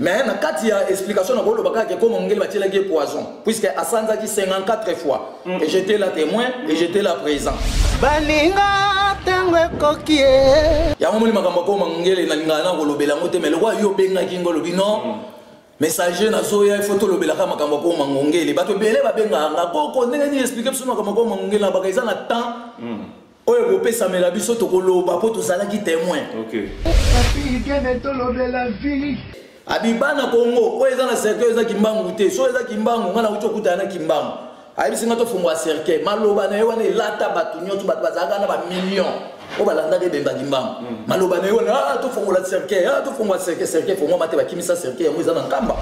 mais na kati ya explication nako loba kaka ekoma mongeli batielaki ye poison puisque asanzaki 54 fois mm. et j'étais là témoin et j'étais là présent baninga ntango ekoki ye yango moni makambo akoma mongeli nalingaka na kolobela yango te mais lokola yo obengaki ngo olobi non mm. messager nazoya ifo tolobelaka makambo akoo mangongeli bato ebele babengaka nga koko ndenge nini explike biso makambo akoo mangongeli na baka eza na temps mm. oyo ekopesamela biso tokoloba mpo tozalaki temoin abiba na kongo oyo eza na cercueil eza kimbangu te so eza kimbangu ngai nakuti okutana na kimbangu ayebisi ngai tofungola cercueil maloba na ye wana elata bato nyonso bato bazalaka na bamillion oyo balandaka ebemba kimbangu hmm. maloba na ye wana ah, tofungola cercueil ah, tofungola cercueil cercueil fongwama te bakimisa cercueil yango eza na nkamba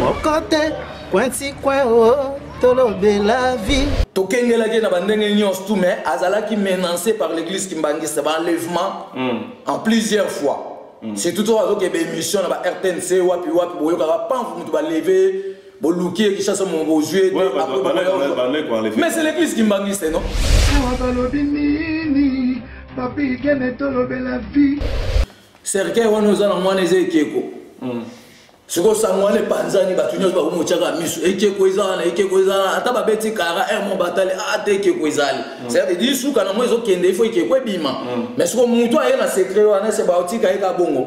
mokote kwensikwe o oh. tolobela vie tokengelaki ye na bandenge nyonso tout mais azalaki menance par l'église kimbangiste baenlèvement mm. en plusieurs fois mm. surtout to azokeba émission na ba rtnc wapi wapi boyokaka pamfu moto baleve boluki ye kishasa mo bozwi ye te mais c'est l'église kimbangiste non awa balobi nini bapigene tolobela vie cercueil wana oza na mwana eza ekeko mm. sikoyo sango wana epanzani bato nyonso bakomi kotyaka miso ekeko eza wana ekeko eza wana ata babeti kara r mo batali ata ekeko ezali cetadire suka nango ezokende ifo ekeko ebima mai sikoyo moto aye na sekret wana se baotika ye ka bongo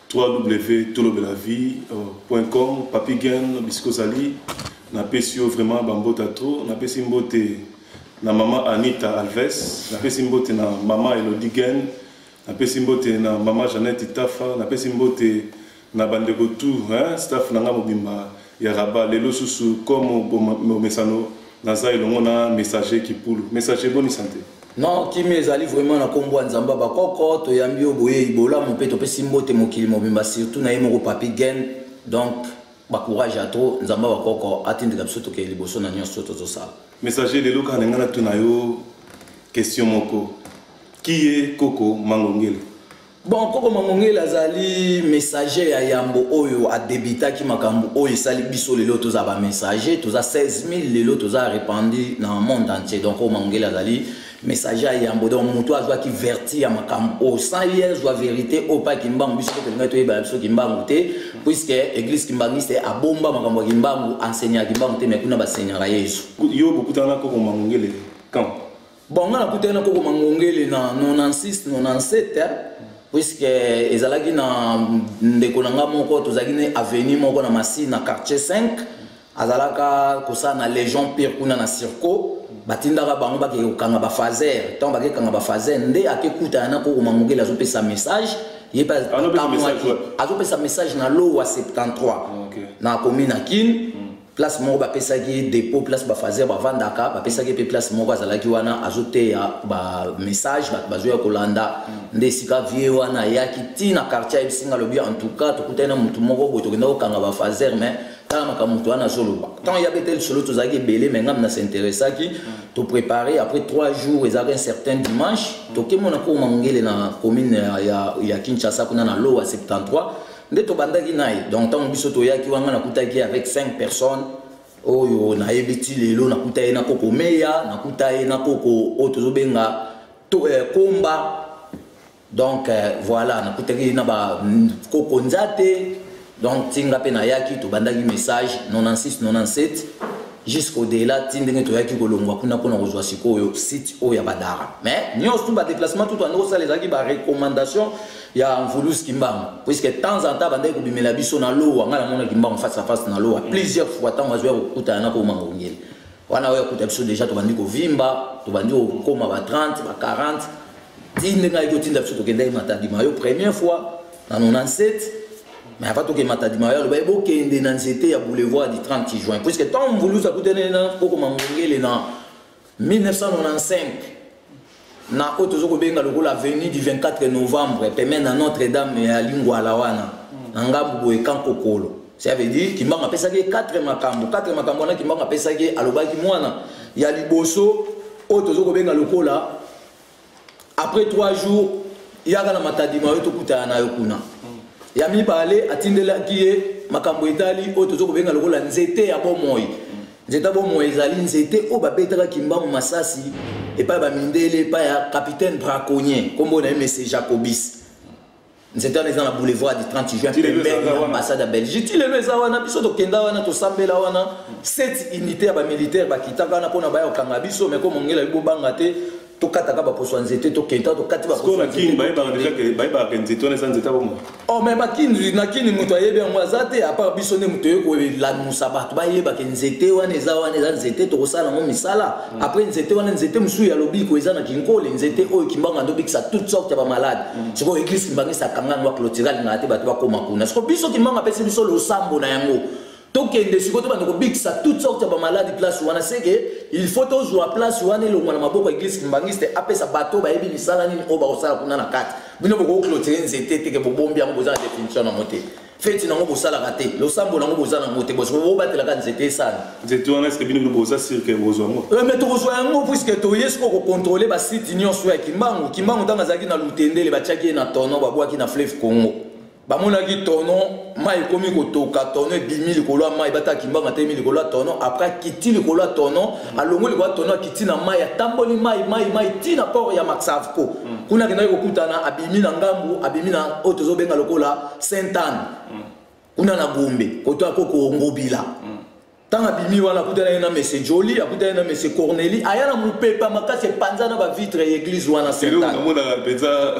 www.tolobelavie.com Papi Gen bisika ozali napesi yo vraiment bambota trop napesi mbote na mama Anita Alves napesi mbote na mama Elodie Gen napesi mbote na mama Jeannette Itafa napesi mbote na bandeko tout hein, staff na nga mobimba Ya Raba lelo susu comme momesano naza elongo na messager kipulu messager boni sante. Non kimia ezali vraiment na kombo ya Nzambe ba koko toyambi yo boyeyi bolamu pe topesi mbote mokili mobimba surtout na ye moko papi gen donc ba courage ya trop Nzambe ba koko atindika biso tokeye liboso na nyonso tozosala. Messager lelo kaka na ngai natuna yo question moko qui est koko mangongele? Bon, Koko Mangongele azali messager ya yambo oyo adebitaki makambo oyo esali biso lelo toza ba messager, toza 16000 lelo toza repandi na monde entier. Donc Koko Mangongele azali messager ya yambo donc moto azwaki verti ya makambo oyo sans ye azwa verite oyo mpa kimbangu biso tolingai toyebana biso kimbangu te puisque église kimbangiste abomba makambo ya kimbangu enseigne ya kimbangu te mais kuna baseignaka yesu yo bokutana na koko mangongele quand bon nga nakutaki na koko mangongele na 96 97 puisque ezalaki na ndeko na nga moko tozalaki na avenue moko na masi na quartier 5 azalaka kosala na legion pire kuna na circo batindaka bango bakeke kokanga bafaser ntango bakekanga bafaser nde akekutana na koko mangongele azopesa message ye mpe azopesa message na lowa 73 na komi na kine place moko bapesaki ye depot place bafazer bavandaka bapesaki ye mpe place moko azalaki wana azoteya bamessage bato bazoya kolanda nde esika vie wana ayaki ti na quartier ayebisi nga alobi en tout cas tokutani na motu moko boye tokenda kokanga bafazer mais tala makambo motu wana azoloba ntango ya bete lisolo tozalaki ebele mai ngambi na s'interessaki toprépare après trois jours ezalaki un certain dimanche tokemona koma ngele na commune ya, ya, ya kinshasa kuna na lowa 73 nde tobandaki na ye donc ntango biso toyaki wana nakutaki avec 5 personnes oyo nayebi ti lelo nakuta ye na koko meya nakuta ye na koko oyo tozobenga to, eh, komba donc eh, voilà nakutaki na bakoko nzate donc ti nga mpe nayaki tobandaki message 96 97 jusqu'au delà ti ndenge toyaki kolongwa kuna mpona kozwa sikoyo site oyo ya badara mais nyonso tu badeplacement tutu yango osala ezalaki barecommandation ya mvulus kimbangu puisque temps en temps bandaki kobimela biso na lowa ngai namona kimbangu face à face na lowa plusieurs fois ntango azoya kokutana na koma ngongeli wana oyo akuta biso déjà tobandi kovimba tobandi kokoma ba 30 ba 40 ti ndenge ayaki otinda biso tokendaki matadima yo première fois na 97 mais avant tokende matadima yo alobaki bokende na nzete ya boulevard du 30 juin puisque ntango mvulus akutani na kokoma ngongeli na 1995 na oyo tozo kobenga lokola avenue du 24 novembre peme na notre dame ya lingwala wana mm. na ngambo boye kankokolo ça veut dire kimbangu apesaki ye 4 makambo 4 makambo wana kimbangu apesaki ye alobaki mwana ya liboso oyo tozo kobenga lokola après 3 jours yaka na matadima yo tokutana na yo kuna ya mibale atindelaki ye makambo etali oyo tozo kobenga lokola nzete ya bomoi nzete ya bomoi ezali nzete oyo babetaka kimbangu masasi epai ya bamindele epai ya capitaine braconnier nkombo na ye mese jacobis nzete wana eza na boulevard du 30 juin pembeni na ambassade ya belgique ti lelo eza wana biso tokenda wana tosambela wana cette unité ya bamilitaire bakitaka wana mpona baya kokanga biso me ko mongela yo bobanga te tokataka baposo ya nzete tokenta tokati baposo na kini bayebaka deja ke bayebaka nzete wana eza nzete ya bomoi oh mais bakini na kini moto ayebi yango aza te apart biso nde moto oye kolamusa bato bayebaka nzete wana eza wana eza nzete tokosala yango misala mm. après nzete wana nzete mosusu ya lobiko eza na kinkole nzete oyo kimbangu andobikisa toute sorte ya bamalade mm. sikoyo eglise kimbangu esakanga yango aclotira lingaka te bato bakoma kuna sikoyo biso kimbangu apesi biso losambo na yango tokende sikoyo tobanda kobikisa toute sorte ya bamaladi place wana seke il faut tozwa place wana elongwa na maboko ya eglise kimbangiste apesa bato oyo bayebi misala nini oyo bakosala kuna na kati bino bokoklotirer nzete teke bobombi yango boza na definition na mote feti nango bosalaka te losambo nango boza nango te bobatelaka nzete esani nzete wana eske bino boza sirke bozwa yango eh, me tokozwa yango puiske toye siko kokontrole basite nyonso ya kimbangu kimbangu ntango azalaki na lutendele batiaki ye na tono babwaki na fleuve congo bamonaki tono mai ekomi kotoka tono ebimi likolo ya mai batala kimbangu atelemi likolo ya tono apres akiti likolo ya tono alongwe likolo ya tono akiti na mai atamboli mai mai mai ti na port ya maxavco mm. kuna akendaki kokutana abimi na ngambu abimi na oyo tozobenga lokola saint anne kuna na gombe koto akoko ngobila ntango abimi wana akutana ye na mese joli akutana na mese corneli aya na mopepa makasi epanza na bavitre ya eglise wana namonaka mpenza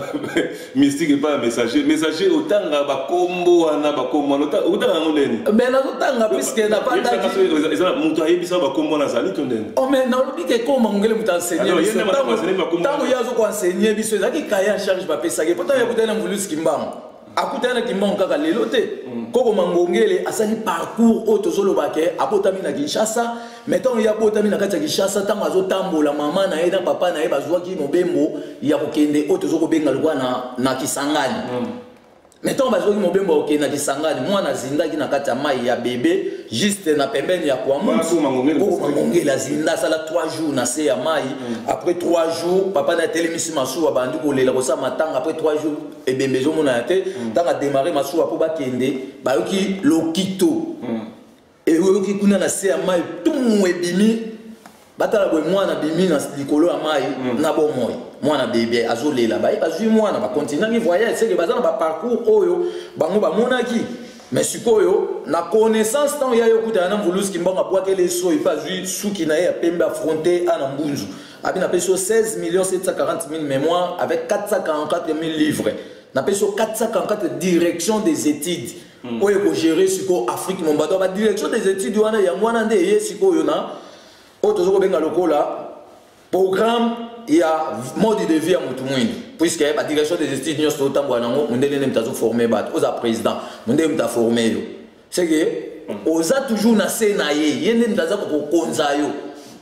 mystique epai ya messager messager otanga bakombo wana bakombo wana otanga yango ndeni me nazotanga puiske napandaeza moto ayebisa bakombo wana azali to ndeni oh, me nalobi te koma ngele moto anseignebiso ntango ye azokoenseigner biso ezalaki kaye en charge bapesaki mpo ntango yakutani na mvulusi kimbango akutani na kimbangu kaka lelo te mm. koko mangongele asali parcours oyo tozoloba ke abotami na kinshasa mai ntango ye abotami na kati ya kinshasa ntango azotambola mama na ye na papa na ye bazwaki mobembo ya kokende oyo tozo kobenga lokola na, na kisangani mm. mai ntango bazwaki mobembo ya kokende na kisangani mwana azindaki na kati ya mai ya bebe juste na pembeni ya kwamunkoko mangongele azinda asala 3 jours na se ya mai mm. après 3 jours papa na atelemisi masuwa bandi kolela kosala matanga après 3 jours ebembe ezomonana te ntango ademare masuwa mpo bakende bayoki lokito hmm. eyoki kuna na se ya mai tumu ebimi batala boye mwana bimi na likolo ya mai hmm. na bomoi mwana bebe azolela baye bazwi mwana bakontinaki voyage seke baza na baparcours oyo bango bamonaki me sikoyo na connaissance ntango ya ye okutana na mvulusi kimbango abwakeli ye soi mpe azwi suki na ye ya pembe afronte ana mbunzu Abi na peso 16 millions 740 000 mémoires avec 444 000 livres. Na peso 444 direction des études. Mm. Oyo ko gérer siko Afrique Mombado ba direction des études wana ya mwana nde ye siko yo na oyo tozo ko benga lokola programme ya mode de vie ya mutu mwindu puisque ba direction des études nyonso totambola nango mondele nde mutu azo former bato oza président mondele mutu aforme yo c'est que oza toujours na se na ye ye nde moto aza kokonza yo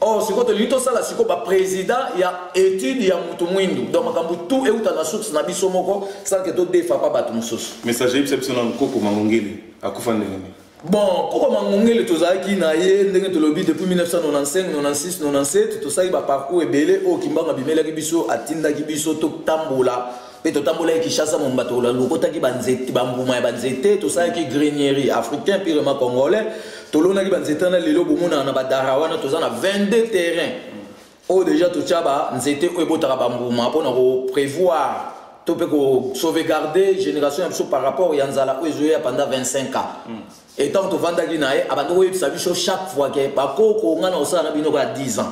or sikoyo tolingi tosala sikoyo baprésident ya étude ya motu mwindu donc makambo tout euta na source na biso moko sans que todefa pa bato mosusu message yebisa biso na nkoko mangongeli akufa ndenge nini bon koko mangongele tozalaki na ye ndenge tolobi depuis 1995 96 97 tosali baparcours ebele oyo kimbangu abimelaki biso atindaki biso totambola mpe totambolaki kinshasa momba tolokotaki banzete bambuma ya banzete tosalaki grignerie africain pirema congolais tolonaki banzete wana lelo bomonaka na badara wana toza na 22 terrain oyo deja totya banzete oyo ebotaka bambuma mpo na koprevoir to mpe kosauvegarde génération ya biso par rapport ya nzala oyo ezoya pendant 25 ans mm. etant tovandaki na ye abandi koyebisa biso chaque fois ke bakoko ngai na kosala na bino kaka 10 ans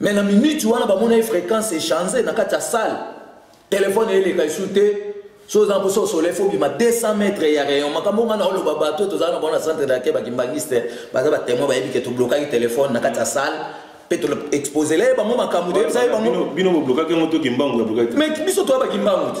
mais na minute wana bamona ye fréquence echange na kati ya salle telefone eleka esu te so oza mposa osole fo bima 200 mètre ya rayon makambo ngai naoloba bato tozala na bona centre dake bakimbangiste baza batemoin bayebi ke toblokaki telefone na kati ya salle mpe toexposele ye bango makambo toyebisa ye bango bino boblokaki yango to kimbangu ablokaki mais biso toya bakimbangu te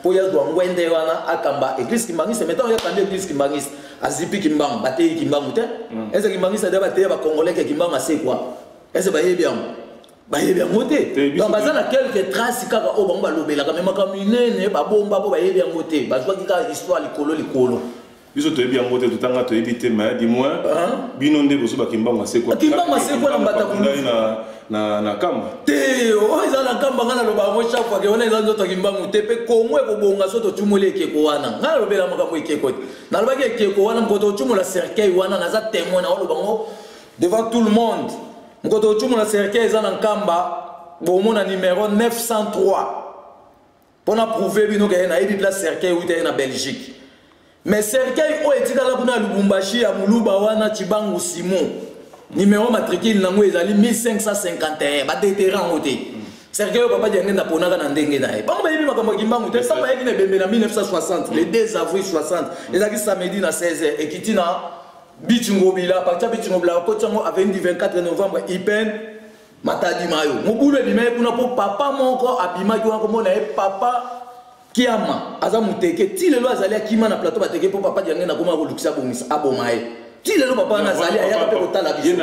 mpo ye azwa ngwende wana akamba eglise kimbangiste mais ntango ye akambi eglise kimbangiste azipi kimbangu bateyi kimbangu te mm. ese kimbangiste ade bateya bakongoleke kimbangu asekwa ese bayebi yango bayebi yango te donc baza na quelque trace kaka oyo bango balobelaka me makambo minene babomba mpo bayebi yango te bazwaki kaka histoire likolo likolo biso toyebi yango te totanga toyebi te mais du moins bino nde bozoba kimbangu asekwa kimbangu asekwa na mbata kundai na na na kamba te oyo oh, eza na kamba ngai naloba yango chaque fois ke wana eza nzoto ya kimbangu te mpe kongo ekobonga so tocumoli ekeko wana ngai nalobela makambo ekeko te nalobaki ekeko wana mokoto ocumola cercueil wana naza temoin na oloba yango devant tout le monde mokoto ocumola cercueil eza na nkamba bomona numero 903 Pour na prouver bino que na yebi place cercueil ou na Belgique. Mais cercueil oyo etikala kuna Lubumbashi ya Muluba wana Chibangu Simon. Numéro matricule nango ezali 1551. Ba déterrant yango te. Cercueil oyo papa Diangenda ponaka na ndenge na ye. Bango bayebi makambo ya Kimbangu te. Samba yaki na Bembe na 1960, le 2 avril 60. Ezalaki samedi na 16h ekiti na Bichingobila, partir Bichingobila kotiango avenue 24 novembre Ipen matadi mayo mobulu ebimaki kuna mpo papa moko abimaki wana komona ye papa kiama aza moteke ti lelo azali akima na plateau bateke mpo papa diange na koma akolukisa abongisa aboma ye ti lelo papa wana azali ayaka mpe kotala biso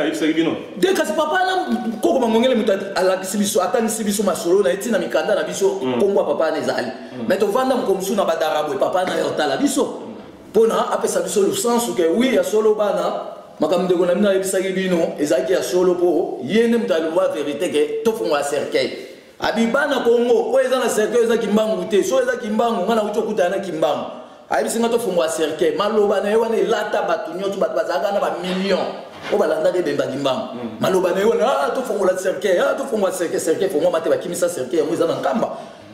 de kasi papa wana koko mangongele moto alakisi biso atangisi biso masolo na ye ntina mikanda na biso mm. nkombo ya papa wana ezali mm. mai tovanda moko mosusu na badarabwe papa wana ya kotala biso mpona apesa biso lusansu ke wi ya solo bana makambo ndeko na bino ayebisaki bino ezalaki ya solo mpo ye nde moto aloba verité ke tofongola cercueil abiba na congo oyo eza na cercueil eza kimbangu te so eza kimbangu ngai nauti okutana na kimbangu ayebisi ngai tofongola cercueil maloba na ye wana elata bato nyonso bato bazalaka na bamillion oyo balandaka ebemba kimbangu mm. maloba na ye wana ah, tofongola cercueil ah, tofongola cercueil cercueil fongwama te bakimisa cercueil yango eza na nkamba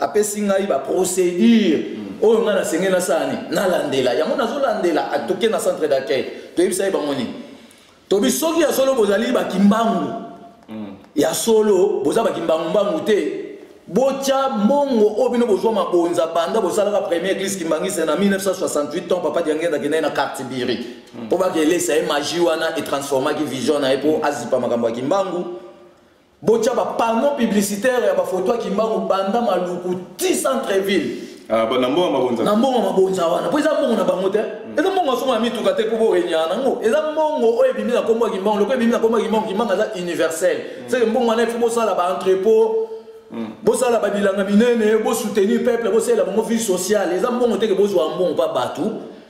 apesi ngai ba procédure oyo ngai nasengeli nasala nini nalandela yango nazolandela atoke na centre d'accueil toyebisa ye bango nini tobi soki ya solo bozali bakimbangu mm. ya solo boza bakimbangumbangu te botya mbongo oyo bino bozwa mabonza banda bosalaka premier église kimbangiste na 1968 temps papa diangendaki na ye na carte biri mpo mm. bakelesa ye magi wana etransformaki vision na ye mpo azipa makambo ya kimbangu Bocha ba panneaux publicitaires ya ba photos Kimbangu banda maluku ti centre ville. Ah ba na mbongo mabonza. Na mbongo mabonza wana. Po eza mbongo na bango te. Hmm. Eza mbongo asoma mituka te po bo renya na ngo. Eza mbongo oyo ebimi na kombo Kimbangu, loko ebimi na kombo Kimbangu, Kimbangu aza universel. Hmm. C'est mbongo wana faut bosala ba entrepôt hmm. bosala babilanga minene bosoutenir peuple bosalela bango vie sociale eza mbongo teke bozwa mbongo mpa bato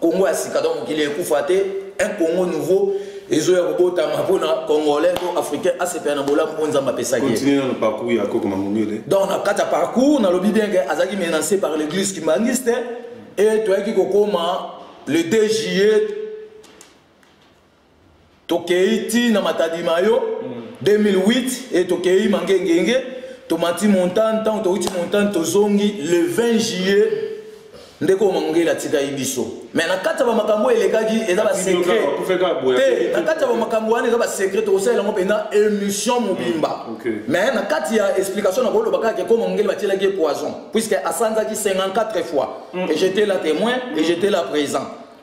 Congo ya sika donc mokili ekufa te un Congo nouveau ezoya kobotama mpo na congolais to africain asepela na bolamu oyo nzambe apesaki donc na kati ya parcours nalobi bien ke azalaki menance par l'église kimbanguiste e toyaki kokoma le 2 juillet tokei ti na matadi ma yo 2008 e tokei mangengenge tomati montagne ntango touti montagne tozongi le 20 juillet ndeko oyo mangengenge atikaki biso mais na kati ya bamakambo oyo elekaki eza basecret te na kati ya bamakambo wana eza basecret tokosalela yango mpenza émission mobimba mm, mais na kati ya explication nakoloba kaka ke koma mongeli batielaki ye poison puisque asanzaki 54 fois mm. et j'étais la témoin et j'étais la présent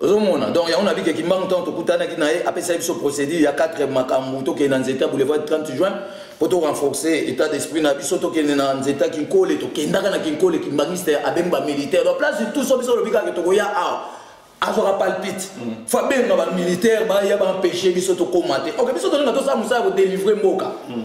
ozomona donc yango nabike kimbangu ntango tokutanaki na ye apesaki biso procédure ya 4 makambo tokende na nzete ya boulevard 30 juin mpo to renforcer état d'esprit na biso tokende na nzete ya kinkole tokendaka na kinkole kimbangiste ya abeng bamilitaire donc place du tout so biso olobi kaka tokoya awa azwaka palpite mm. fo abenga bamilitaire baya baempêche biso tokoma te ok biso tolinga tosala mosala ya kodelivre mboka mm.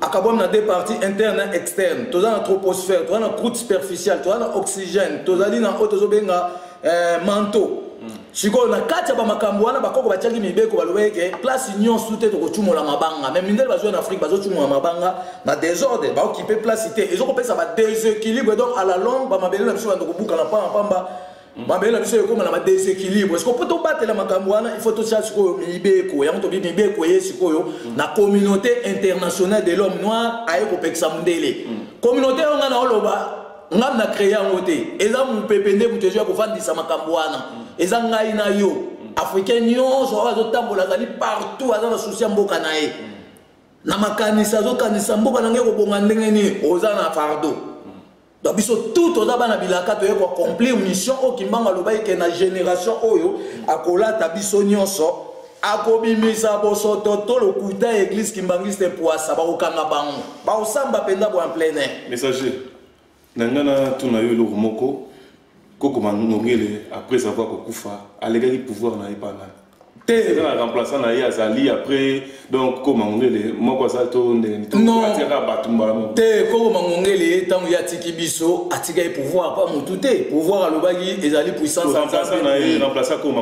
akabwami na deux parties interne na externe toza na troposphère toza na croute superficielle toza na oxygène tozali na oyo tozobenga eh, manteau sikoyo na kati ya bamakambo wana bakoko batiaki mibeko balobaki ke place nyonso te tokocumola mabanga me mindele bazwi na afrike bazocumola mabanga na desordre baokipe place te ezokopesa badeséquilibre donc à la longue bamabele na biso banda kobukana mpamba mpamba mabele na biso ekoma na ba déséquilibre sikoyo mpo tobatela makambo wana il faut tosala sikoyo mibeko yango tobi mibeko eye sikoyo na communauté internationale de l'homme noir aye kopekisa mondele mm. communauté yango ngai naoloba ngai na créé yango te eza mopepe nde moto ezwi ya kofandisa makambo wana mm. eza ngai na yo mm. africain nyonso oyo azotambola azali partout aza na susi ya mboka na ye na makanisi azokanisa mboka na ngai ekobonga ndenge nini oza na fardeau donc biso tout toza bana bilaka toye koaccomplir mission oyo kimbangu alobaki ke na génération oyo akolata biso nyonso akobimisa bosoto to lokuta ya église kimbanguiste mpuasa bakokanga bango bakosamba mpenza boya plein air messager na ngai natuna yo eloko moko koko mangele après avoir kokufa alekaki pouvoir na ye pana te eza na remplaçant na ye azali après donc koko mangele moko aza to ndenge atiaka bato mbala moko te koko mangongele ntango ye atiki biso atika ye pouvoir pa motu te pouvoir alobaki ezali puissance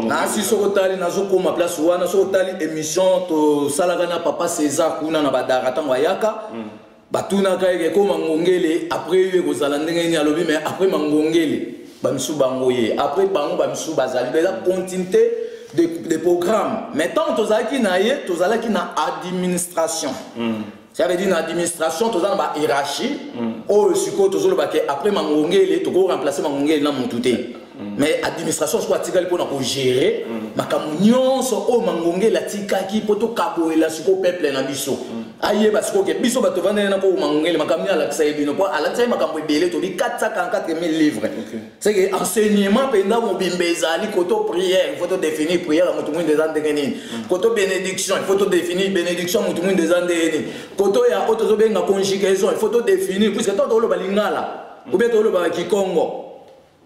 nasi soko otali nazokoma place wana soko otali émission tosalaka na papa césar kuna na badara ntango ayaka mm. batunaka ye ko mangongele après ye ekozala ndenge nini alobi mais après mangongele bamisusu bango ye après bango bamisusu bazali baza continuité de, de programme mais ntango tozalaki na ye tozalaki na administration mm. ça veut dire na administration toza na ba hiérarchie mm. oyo sikoyo tozoloba ke après mangongele tokoremplace mangongele na motu te mais administration sikoyo atikali mpona kogere makambo nyonso oyo mangongeli atikaki mpo tokabolela sikoyo peuple na biso ayeba sikoyo ke biso bato vandeli na koo mangongeli makambo nini alakisa ye bino mpo alakisa ye makambo ebele tobi 444000 livre seke enseignement mpenza mobimba ezali koto prière ifo todefini prière ya moto moindo eza ndenge nini koto bénédiction ifo todefini bénédiction moto moindo eza ndenge nini koto ya oyo tozobenga conjugaison ifo todefini puiske to toloba lingala obe tolobaka kikongo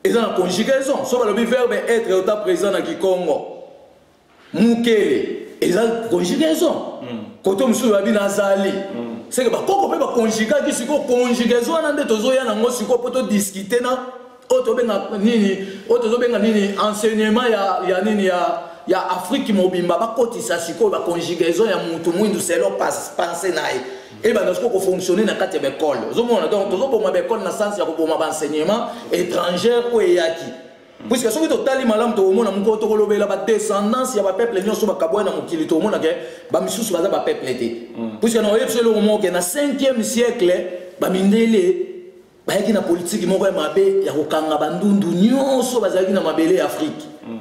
eza na conjugaison so balobi verbe être ota présent na kikongo mokele eza conjugaison hmm. kote mosusu babi nazali hmm. seke bakoko mpe baconjugaki sikoyo conjugaison wana nde tozoya nango sikoyo mpo todiskute na oyo tobenga nini oyo tozobenga nini enseignement ya, ya nini ya ya afrique mobimba bakotisa sikoyo baconjugaison ya motu mwindu selo pense na ye ebanda sikoyo kofonctionne na kati ya baekole ozomona donc tozoboma baekole na sense ya koboma baenseignement étranger oyo eyaki puiske soki totali malamu tokomona mokolo tokolobela badescendance ya bapeuple nyonso bakabwani na mokili tokomona ke bamisusu baza bapeuple te mm. puiske na oyebi so eloko moko ke na 5e siècle bamindele bayaki na politiki moko ya mabe ya kokanga bandundu nyonso bazalaki na mabele ya afrike mm.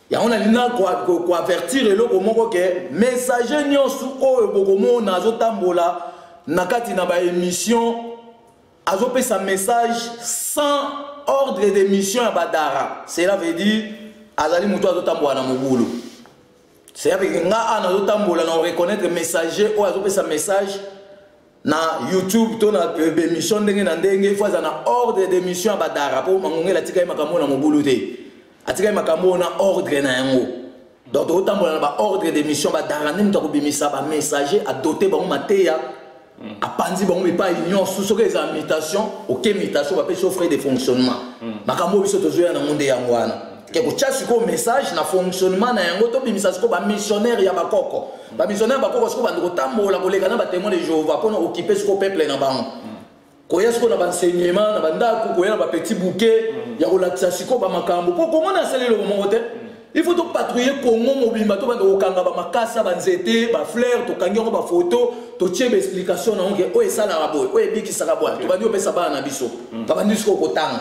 yango nalingi koavertir eloko moko ke messager nyonso oyo bokomona azotambola na kati na baémission azopesa message sans ordre d'émission ya badara cela veut dire azali moto azotambola na mobulu cela veut dire nga ana azotambola na oreconnaitre messager oyo azopesa message na youtube to na euh, bemission ndenge na ndenge fo aza na ordre d'émission ya badara mpo mangongela atika ye makambo na mobulu te atika ye makambo oyo na ordre na yango donc tokotambola na baordre d'émission badara nde moto akobimisa bamessager adote bango mateya hmm. apanzi bango mipai nyonso soki eza mutation oke mutation bapesi yo frais de fonctionnement hmm. makambo oyo biso tozoya nango nde yango wana ke kotya sikoyo message na fonctionnement na yango tobimisa sikoyo bamissionnaire ya bakoko bamissionnaire ya bakoko sikoyo bandi kotambola koleka na batémoin de jéhovah mpo na kokipe sikoyo peuple na bango koya sikoyo na baenseignement na bandako koya na bapetit bouke ya kolakisa sikoyo bamakambo mpo kongo na asali eloko moko te il faut topatrouille congo mobimba tobanda kokanga bamakasa banzete bafleur tokangi yango bafoto totie baexplication na yango ke oyo esalaka boye oyo ebikisaka boye tobandi kopesa bana na biso babandi sikoyo kotanga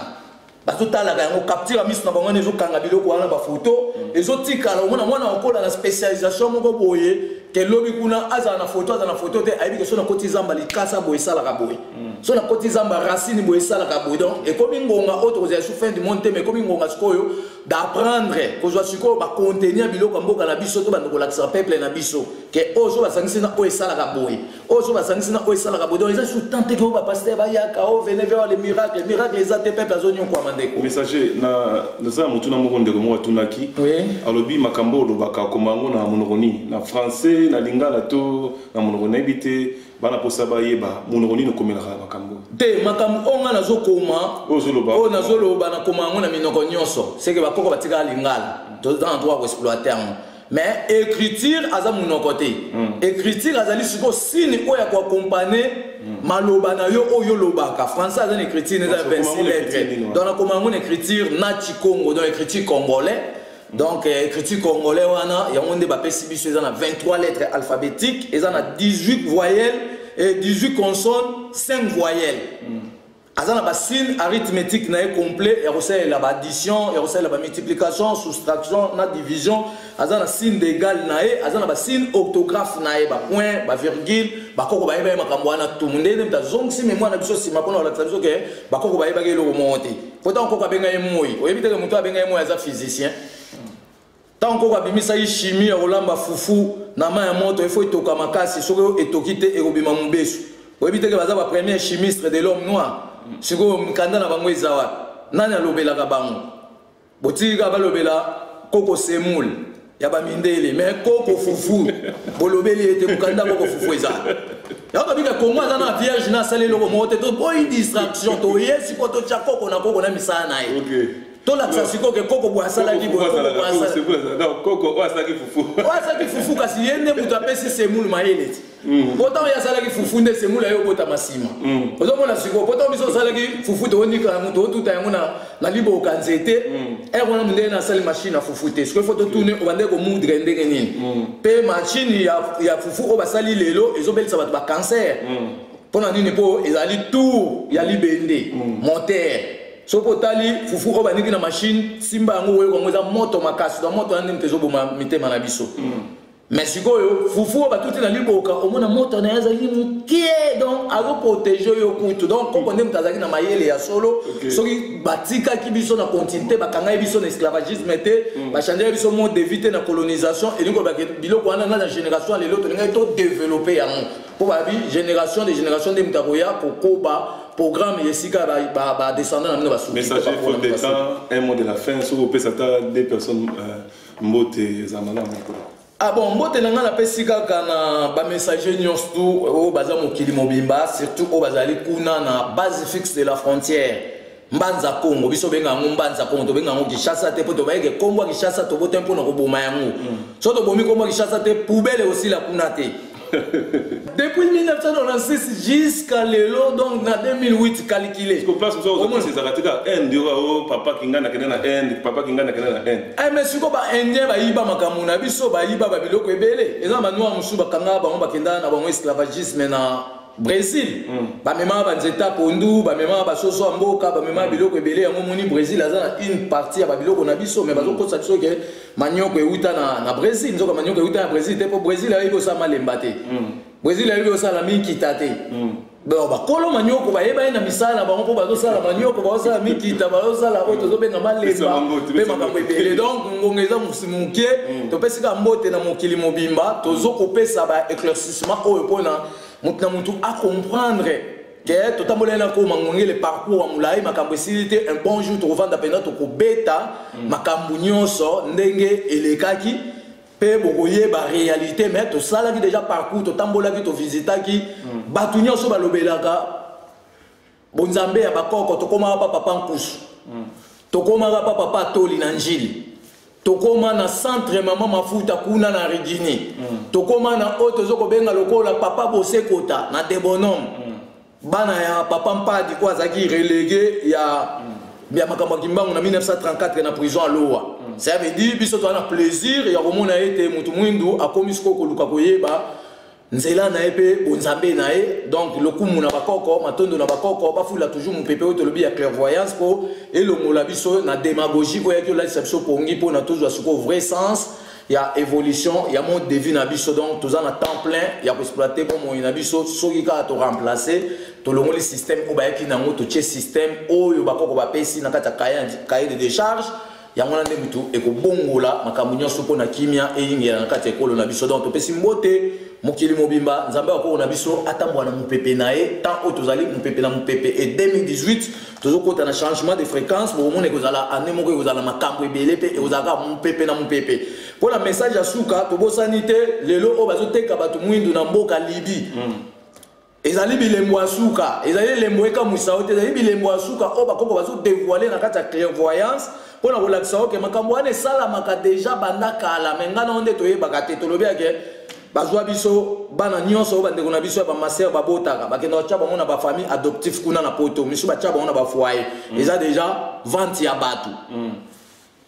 bazotalaka yango capture ya miso na bango wana ezokanga biloko wana bafoto mm. ezotikala omona mwana okola na spécialisation moko boye ke lobi kuna azala na foto azala na foto te ayebi ke so nakoti zamba likasa boye esalaka boye mm. so nakoti zamba racine boye esalaka boye donc ekomi ngonga oyo tokozala su fin du monde te ma ekomi ngonga sikoyo d'apprendre kozwa sikoyo bacontenu ya biloko ya mboka na biso to banda kolakisa peuple na biso ke oyo so basangisi na oyo esalaka boye oyo so basangisi na oyo esalaka boye donc eza sur temps te ke oyo bapaster bayaka o oh, vene vewa le miracle miracle eza te peuple azoniokwama ndeko messager na naza na motuna moko ndeko moko atunaki alobi makambo oyo olobaka akoma yango na monoko nini na français na lingala to na monoko nayebi te bana mposa bayeba monoko nini okomelaka makambo te makambo oyo ngai nazokoma oyo nazoloba nakoma yango na minoko nyonso seke bakoko batikala lingala toza na droit koexploite yango mais écriture aza monoko te mm. écriture azali sikoyo sini oyo ya koakompagne mm. maloba na yo oyo olobaka français aza na écriture neza 26 lettre donc nakoma yango na écriture na chikongo donc écriture congolais mm. donc euh, écriture congolais wana yango nde bapesi biso eza na 23 lettres alphabétique eza na 18 voyelles et 18 consonnes 5 voyelles mm. aza na basigne arithmétique na ye complet ya kosalela baaddition ya kosalela bamultiplication soustraction na division aza na signe d'égal na ye aza na basigne orthographe na ye bapoint bavirgule bakoko bayeba ye makambo wana tumu ndenge moto azongisi memoire na biso nsima mpona kolakisa biso ke bakoko bayebaki eloko moko te mpo ntango koko abenga ye moi oyebi teke moto abenga ye moi aza physicien Tango koko abimisaki chimie ya kolamba fufu na mayi ya moto, il faut etoka makasi, soki etoki te ekobima mubesu. Oyebi te ke baza ba premier chimiste de l'homme noir? Sikoyo mikanda na bango eza wapi? Nani alobelaka bango? Botiki kaka balobela koko semoule ya ba mindele, mais koko fufu bolobeli ye te, mukanda koko fufu eza yakobika kongo aza na vierge na asali eloko moko te toboyi distraction toye sikoyo totya koko na koko na misala na ye okay. tolakisa sikoyo ke koko boye asalaki boyekoko oyo asalaki fufu oyo asalaki fufu kasi ye nde moto apesi semulu mayele ti mm. potango ye asalaki fufu nde semulu aye obotama nsima mm. ozomona sikoyo potango biso osalaki fufu toonika yango tootuta yango na liboka nzete mm. ere wana mondenge nasali mashine ya fufu te sikoyo fo totune obandeki komudra ye ndenge nini mpe mashine ya fufu oyo basali lelo ezobelisa bato bakancer mpo na nini mpo ezali tour ya libende montere soki otali fufu oyo baniki na mashine simba yango oyoka yango eza moto makasi na moto wana nde moto ezoboma mitema na biso mm. me sikoyo fufu oyo batuti na liboka omona moto na ye azali mokie donc azoprotege yo kutu donc koko nde moto azalaki na mayele ya solo soki batikaki biso na continuité bakangai biso na esclavagisme te mm. bachangeaki biso mode de vie te na colonisation elingi kolobaki biloko wana nga na génération ya lelo tolingaki todeveloppe yango mpo babi génération de génération nde moto akoya kokoba programme ya esika badescendant na bino basukisager faute de temps un mot de la fin soki opesa ata deux personnes euh, mbote eza malamu Ah bon, mbote na nga napesi kaka na bamessager nyonso tu oyo baza mokili mobimba surtout oyo bazali kuna na base fixe de la frontière mbanza congo biso benga yango mbanza congo tobenga yango kishasa te mpo tobayeke nkombo ya kishasa tobota mpo na koboma yango mm. so tobomi nkombo ya kishasa te poubele osila kuna te Depuis 1996 jusqu'à Lelo, donc en 2008, calculé. Parce que place où vous avez ces articles, Inde, oh, papa qui n'a qu'un Inde, papa qui n'a qu'un Inde. Eh, mais si vous avez Indien, bah, il va makamuna, biso, bah, il va babilo, que belé. Et là, bah, nous, on s'ouvre, bah, kanga, bah, on va kenda, bah, on esclavagisme, na. brésil hmm. bamemaka banzeta pondu bamemaka basoso ya mboka bamemaka hmm. biloko ebele yango moni brésil aza na une partie ya babiloko na biso mai hmm. bazokotisa biso ke manioko euta na, na brésil nzoka manioko euta na brésil te mpo brésil ayebi kosala malemba te mm. brésil ayebi kosala mikita te mm. bakolo manioko bayebani na misala na bango mpo bazosala manioko bazosala mikita bazosala oyo tozobenga malemba mpe makambo ebele donc ngonga eza moke mm. topesi kaka mbote na mokili mobimba tozokopesa ba éclaircissement oyo mpona moto na motu acomprendre te totambolaki na koma ngongele parcours ya molai makambo esili te un bon jour tokovanda mpenza tokobeta mm. makambo nyonso ndenge elekaki mpe bokoyeba réalité mais tosalaki déjà parcours totambolaki tovisitaki mm. bato nyonso balobelaka bonzambe ya bakoko tokomaka pa papa nkusu mm. tokomaka pa papa atoli na njili tokoma na centre mama mafuta kuna na rigini mm. tokoma na oyo tozo kobenga lokola papa bosekota na debonom mm. bana ya papa mpadi oyo azalaki relege ya mm. ya makambo ya kimbangu na 1934 na prison ya lowa mm. ça veut dire biso toza na plaisir ya komona ete motu mwindu akomi sikoyo koluka koyeba nzela na ye mpe bonzambe na ye donc lokumu na bakoko matondo na bakoko bafula toujours mopepe oyo tolobi ya clairvoyance mpo elongola biso na demagogie oyo yaki olalisa biso pongi mpo na tozwa sikoyo vrai sens ya évolution ya mode de vie na biso donc toza na temps plein ya koexploite bomoi na biso soki kaka toremplace tolongoli système oyo bayaki na yango totie système oyo bakoko bapesi na kati ya cahier de décharge yango wana nde motu ekobongola makambo nyonso mpo na kimia eyingela na kati ya ekolo na biso donc topesi mbote mokili mobimba nzambe ya koko na biso atambwa na mopepe na ye ntango oyo tozali mopepe na mopepe e 2018 tozokota na changement de fréquence bokomona ekozala ane moko ekozala makambo ebele mpe ekozalaka mopepe na mopepe mpo na message ya suka tobosani te lelo oyo bazoteka bato mwindu na mboka libi mm. ezali bilembo ya suka ezali elembo ekamwisa yo te ezali bilembo ya suka oyo bakoko bazodevoile na kati ya clairvoyance mpo na kolakisa yo ke makambo wana esalamaka deja banda kala me ngai nao nde toyebaka te tolobi yake bazwa biso bana nyonso oyo bandeko na biso ya bamaser babotaka bakenda batya bango na bafamille adoptif kuna na poto misu batya bango na bafoye mm. eza deja vente ya bato mm.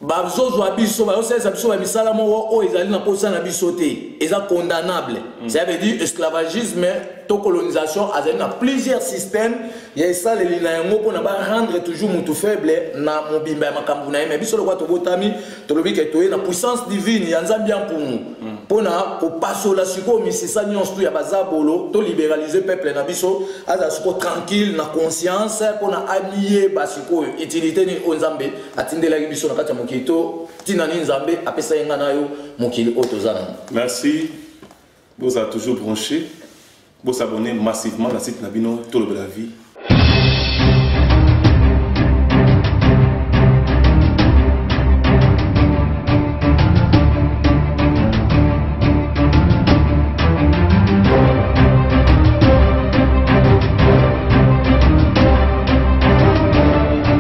bazozwa biso bazosalisa biso ba misala moko oyo ezali na mposa na biso te eza condamnable mm. ça veut dire esclavagisme to colonisation azali na plusieurs systèmes ya esaleli na yango mpona barendre toujours motu faible na mobimba ya makambo na ye mai biso lokola tobotami tolobi ke toye na puissance divine ya nzambe ya mpumu mpona mm. kopasola sikoyo misisa nyonso tu ya bazabolo to liberalize peuple na biso azala sikoyo tranquille na conscience mpona amiyeba sikoyo utilité nini oyo nzambe atindelaki biso na kati ya mokili to ntina nini nzambe apesa ye ngai na yo mokili oyo toza nango merci bozala toujours branché bosabonne massivement na site na bino tolobela vie